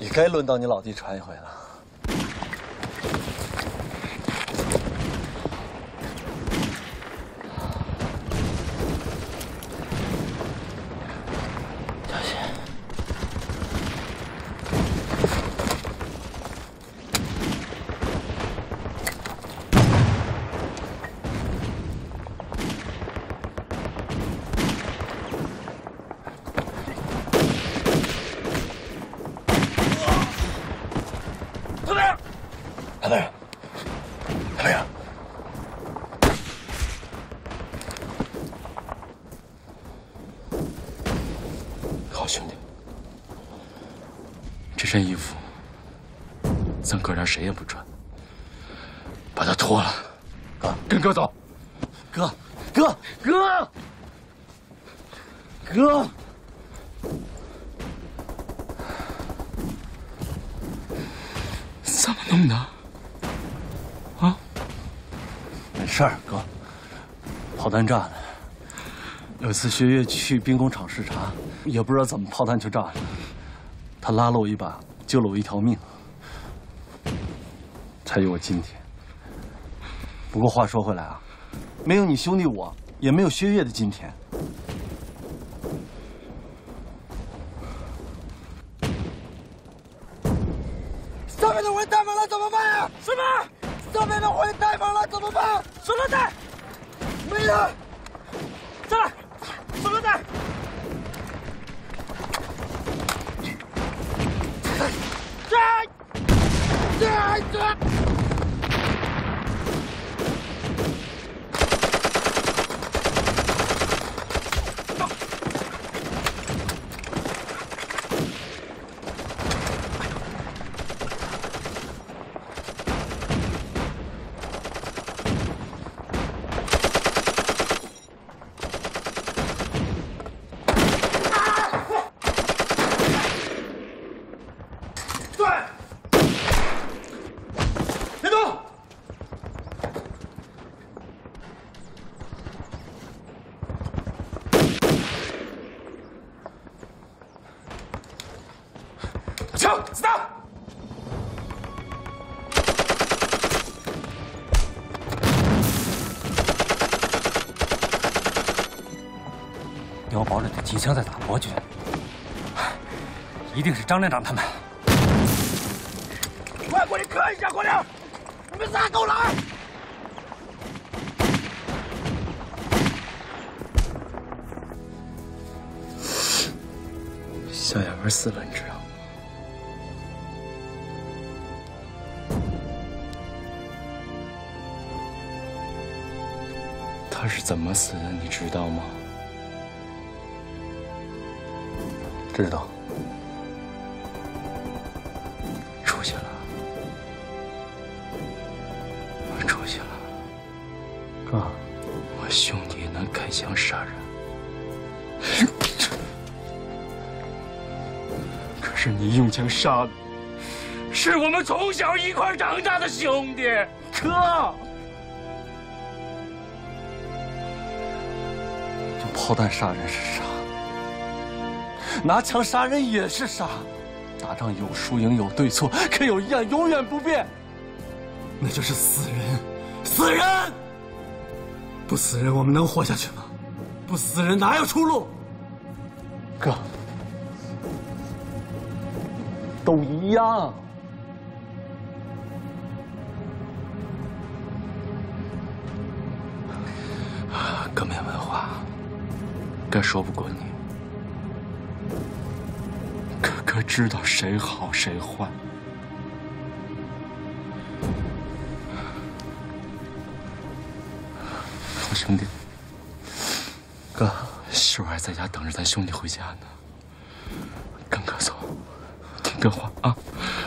[SPEAKER 13] 也该轮到你老弟穿一回了。
[SPEAKER 1] 小心！
[SPEAKER 21] 他那儿，
[SPEAKER 1] 安大人，安大人，好兄弟，这身衣服咱哥俩谁也不穿，把它脱了。
[SPEAKER 13] 哥，
[SPEAKER 1] 跟哥走。
[SPEAKER 13] 哥，哥，哥，哥，
[SPEAKER 1] 怎么弄的？啊？
[SPEAKER 13] 没事儿，哥。炮弹炸的。有一次薛岳去兵工厂视察，也不知道怎么炮弹就炸了。他拉了我一把，救了我一条命，才有我今天。不过话说回来啊，没有你兄弟我，也没有薛岳的今天。
[SPEAKER 21] 上面的回带反了怎么办呀？什么？上面的回带反了怎么办？手榴弹，没人。上来，手榴弹。这，这，这。对，别动！枪，子弹！
[SPEAKER 28] 碉堡里的机枪在打国军，一定是张连长他们。
[SPEAKER 1] 小
[SPEAKER 29] 一块长大的兄弟，哥。
[SPEAKER 13] 用炮弹杀人是杀，拿枪杀人也是杀。打仗有输赢有对错，可有一样永远不变，那就是死人。死人！不死人，我们能活下去吗？不死人，哪有出路？哥，都一样。
[SPEAKER 1] 哥说不过你。哥哥知道谁好谁坏。我兄弟，哥，秀儿还在家等着咱兄弟回家呢。跟哥走，听哥话啊！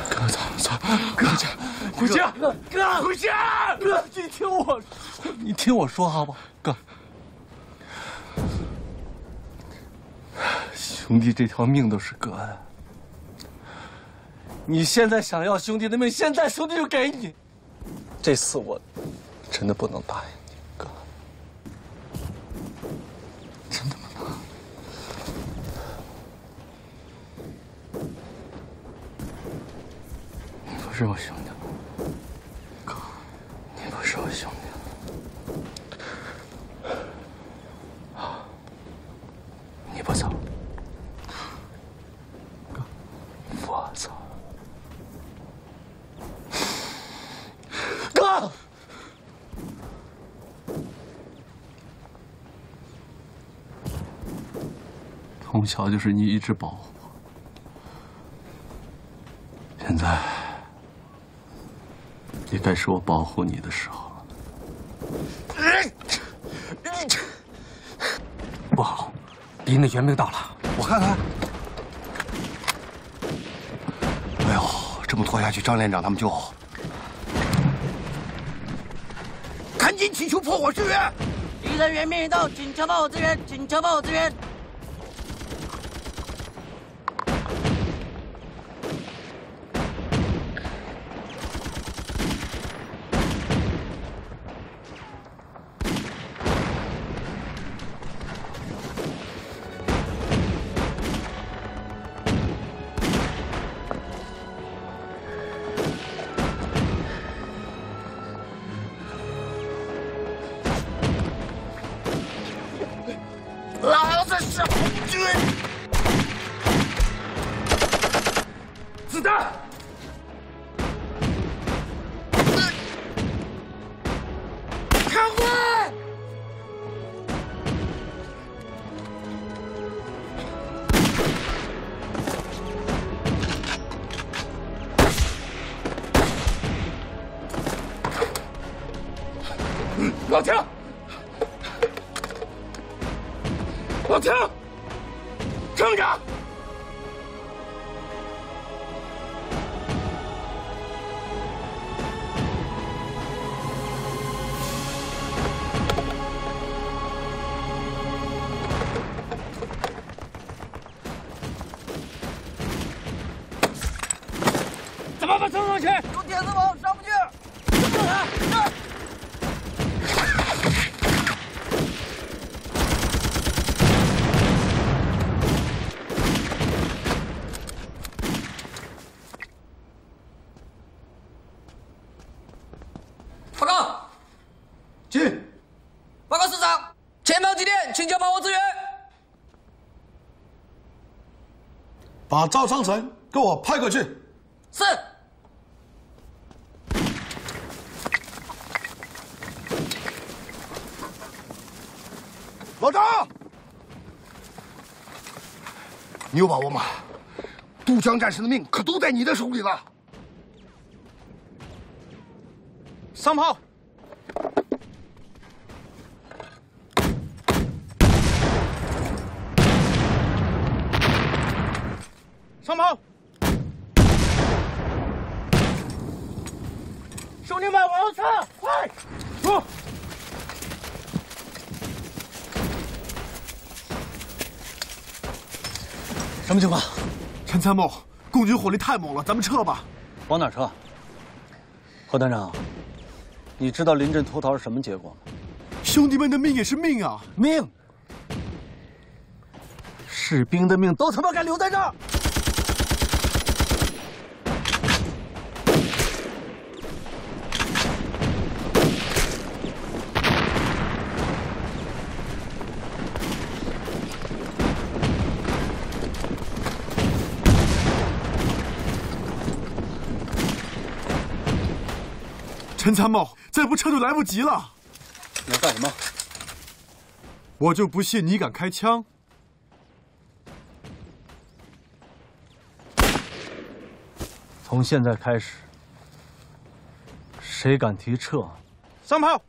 [SPEAKER 1] 跟哥走走，回家，回家，
[SPEAKER 13] 哥哥，
[SPEAKER 29] 回家！
[SPEAKER 13] 哥，你听我，你听我说好不好？兄弟这条命都是哥的。你现在想要兄弟的命，现在兄弟就给你。这次我真的不能答应你，哥，真的不能。
[SPEAKER 1] 你不是我兄弟，哥，你不是我兄弟了。啊，你不走，哥，我走。
[SPEAKER 13] 哥，从小就是你一直保护我，现在也该是我保护你的时候了。不好，敌人的援兵到了，
[SPEAKER 15] 我看看。哎呦，这么拖下去，张连长他们就……赶紧请求破火支援！
[SPEAKER 26] 敌人援兵已到，请求炮火支援，请求炮火支援。
[SPEAKER 21] 把
[SPEAKER 7] 赵昌成给我派过去。
[SPEAKER 30] 是。
[SPEAKER 15] 老张，你有把握吗？渡江战士的命可都在你的手里了。
[SPEAKER 21] 上炮！上炮！兄弟们，往后撤！快！走！
[SPEAKER 13] 什么情况？
[SPEAKER 7] 陈参谋，共军火力太猛了，咱们撤吧。
[SPEAKER 13] 往哪撤？何团长，你知道临阵脱逃是什么结果吗？
[SPEAKER 7] 兄弟们的命也是命啊！
[SPEAKER 13] 命！士兵的命都他妈该留在这儿！
[SPEAKER 7] 陈参谋，再不撤就来不及了。
[SPEAKER 13] 你要干什么？
[SPEAKER 7] 我就不信你敢开枪！
[SPEAKER 13] 从现在开始，谁敢提撤，
[SPEAKER 7] 三炮！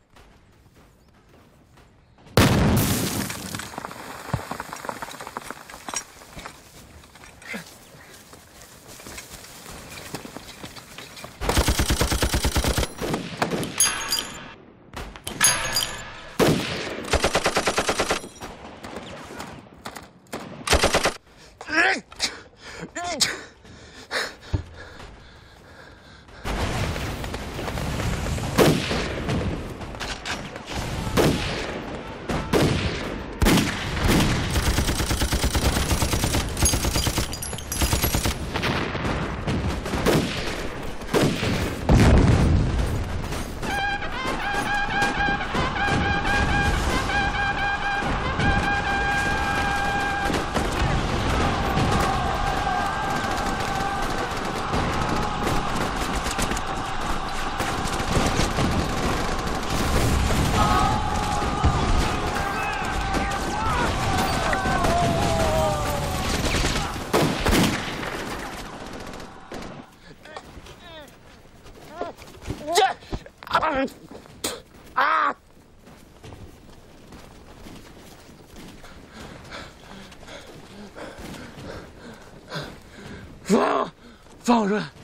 [SPEAKER 1] 放出来！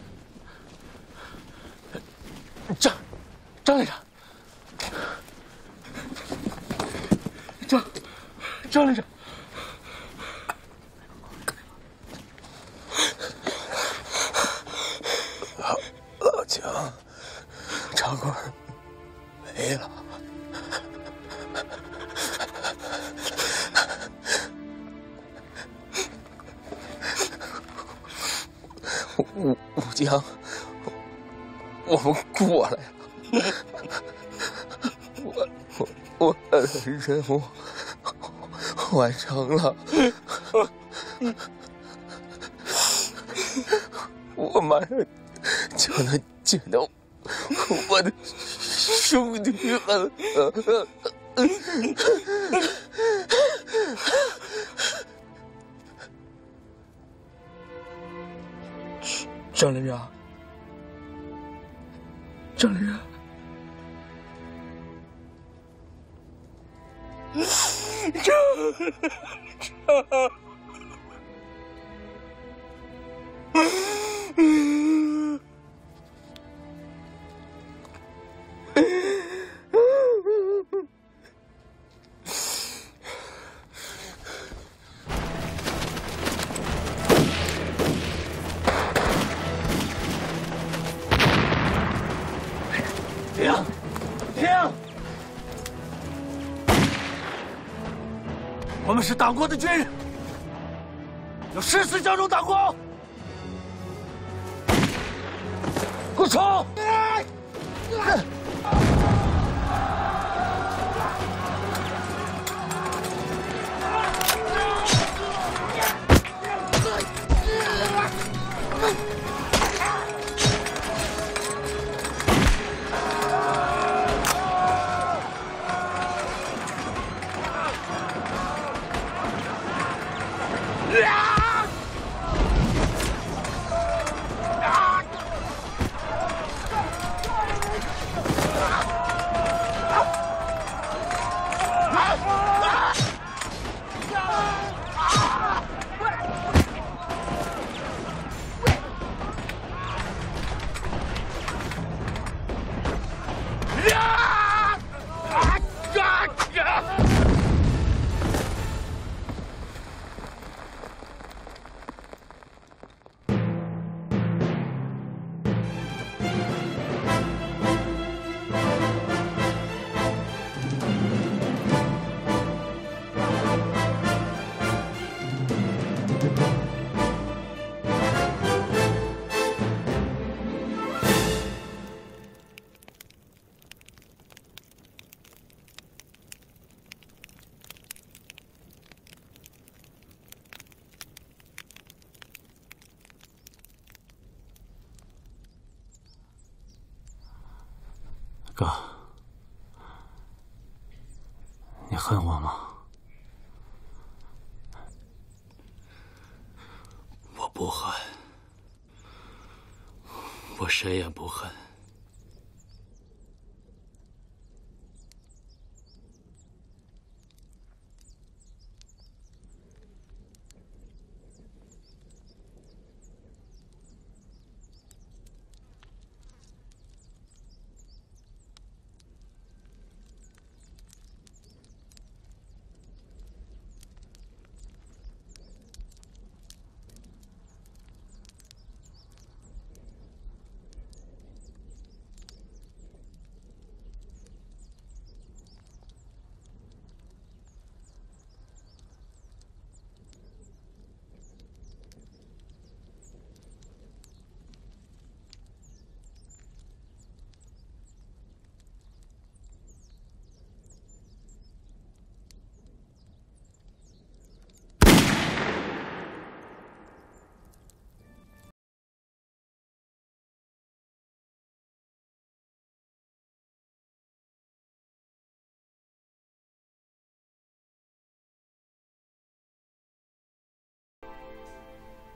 [SPEAKER 21] 任务 完成了，我马上就能见到我的兄弟们了。张连长，张连长，张张。
[SPEAKER 13] 停！停！我们是党国的军人，要誓死效忠党国。给我冲！
[SPEAKER 31] 我，
[SPEAKER 1] 谁也不恨。はい。